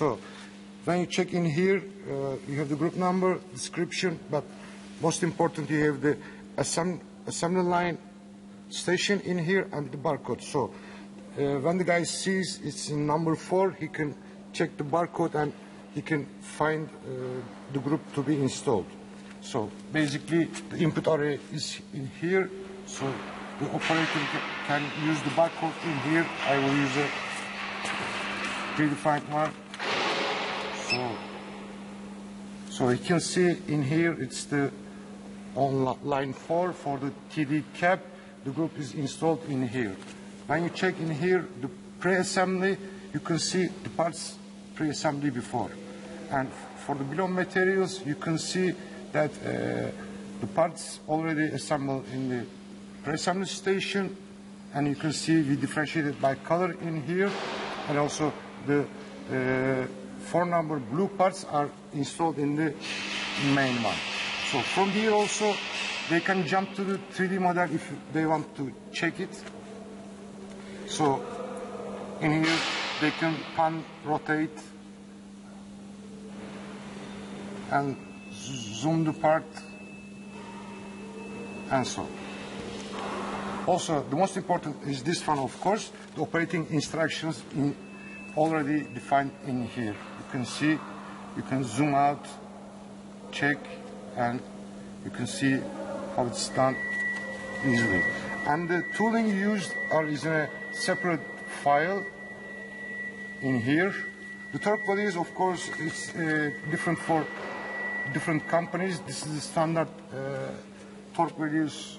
So when you check in here, uh, you have the group number, description, but most important, you have the assemb assembly line station in here and the barcode. So uh, when the guy sees it's in number four, he can check the barcode and he can find uh, the group to be installed. So basically, the input array is in here. So the operator can use the barcode in here. I will use a predefined one. So, so you can see in here it's the on line 4 for the TD cap. The group is installed in here. When you check in here the pre-assembly, you can see the parts pre-assembly before. And for the bill of materials, you can see that uh, the parts already assembled in the pre-assembly station, and you can see we differentiated by color in here, and also the uh, four number blue parts are installed in the main one. So from here also, they can jump to the 3D model if they want to check it. So in here, they can pan, rotate, and zoom the part, and so. Also, the most important is this one, of course, the operating instructions in, already defined in here. Can see, you can zoom out, check, and you can see how it's done easily. And the tooling used are is in a separate file in here. The torque values, of course, it's uh, different for different companies. This is the standard uh, torque values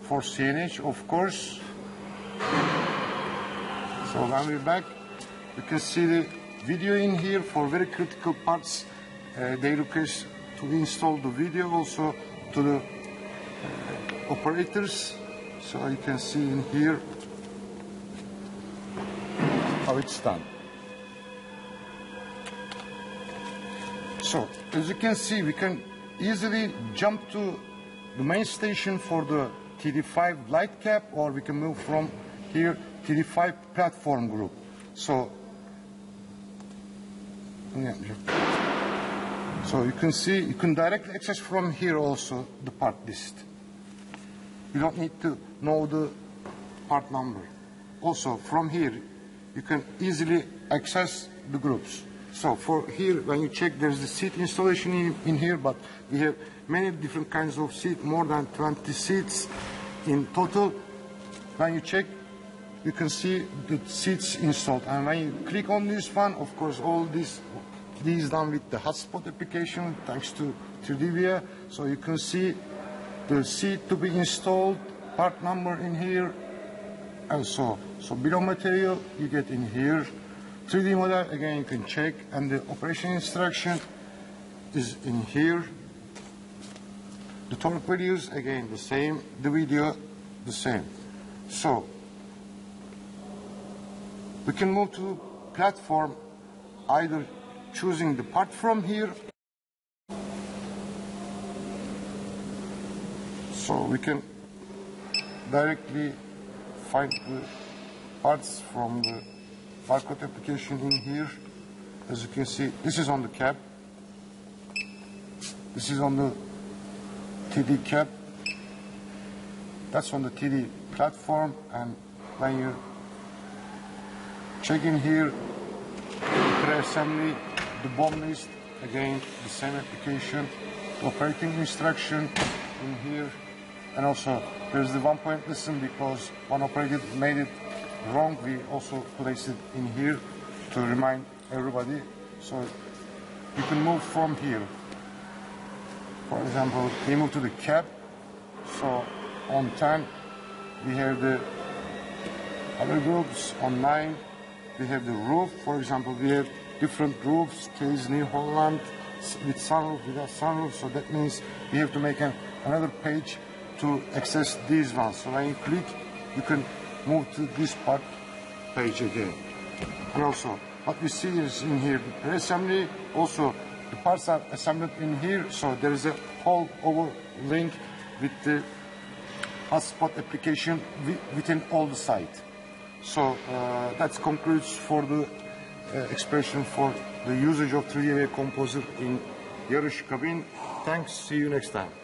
for CNH, of course. So when we're back, you can see the video in here for very critical parts. Uh, they request to install the video also to the uh, operators. So you can see in here how it's done. So as you can see, we can easily jump to the main station for the TD5 light cap, or we can move from here to the TD5 platform group. So, so you can see, you can directly access from here also the part list. You don't need to know the part number. Also, from here, you can easily access the groups. So for here, when you check, there's the seat installation in, in here, but we have many different kinds of seat, more than 20 seats in total. When you check, you can see the seats installed. And when you click on this one, of course, all this, this is done with the hotspot application, thanks to 3DVIA. So you can see the seat to be installed, part number in here, and so. So bill of material you get in here. 3D model, again, you can check, and the operation instruction is in here. The torque values, again, the same. The video, the same. So, we can move to platform either choosing the part from here. So we can directly find the parts from the barcode application in here. As you can see this is on the cap. This is on the TD cap. That's on the TD platform and when you check in here pre-assembly the BOM list again the same application operating instruction in here and also there's the one point lesson because one operator made it wrong. We also placed it in here to remind everybody. So you can move from here. For example we move to the cab. So on 10 we have the other groups on 9 we have the roof for example we have different roofs case new holland with sunroof without sunroof so that means we have to make an, another page to access these ones so when you click you can move to this part page again. And also what we see is in here the assembly also the parts are assembled in here so there is a whole over link with the hotspot application within all the site so uh, that concludes for the uh, expression for the usage of 3DVIA Composer in Yaris Kabin. Thanks. See you next time.